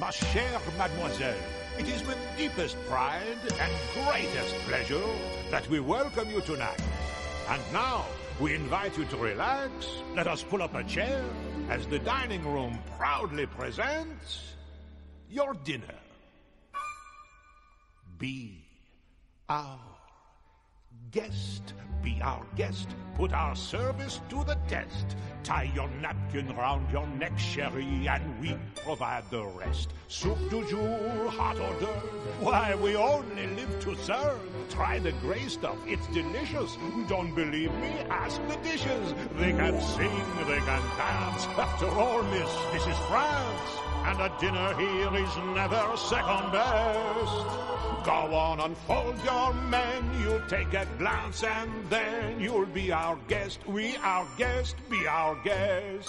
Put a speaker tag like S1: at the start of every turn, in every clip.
S1: Ma chère mademoiselle, it is with deepest pride and greatest pleasure that we welcome you tonight. And now, we invite you to relax. Let us pull up a chair as the dining room proudly presents your dinner. Be our guest. Be our guest. Put our service to the test. Tie your napkin round your neck, chérie, and we provide the rest. Soup du jour, hot hors d'oeuvre. Why, we only live to serve. Try the gray stuff. It's delicious. Don't believe me? Ask the dishes. They can sing, they can dance. After all, miss, this is France. And a dinner here is never second best. Go on, unfold your menu, take a glance, and then you'll be our guest. We our guest, be our guest.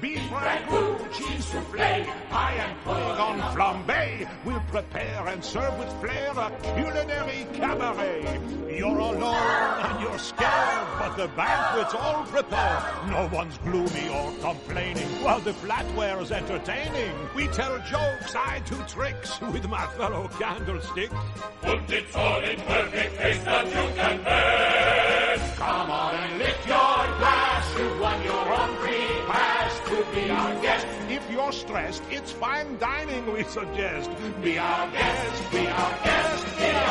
S1: Beef ragout, cheese soufflé, pie and pudding on flambe. We'll prepare and serve with flair a culinary cabaret. You're alone and you're scared, but the banquet's all prepared. No one's gloomy or complaining while the flatware's entertaining. We tell jokes, I do tricks with my fellow candlesticks.
S2: Put it all in perfect taste that you can bear.
S1: Come on and lift your glass. You've won your own free pass to be our guest. If you're stressed, it's fine dining we suggest. Be our guest, be our guest, be our guest.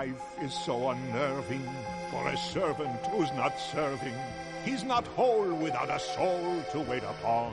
S1: Life is so unnerving for a servant who's not serving. He's not whole without a soul to wait upon.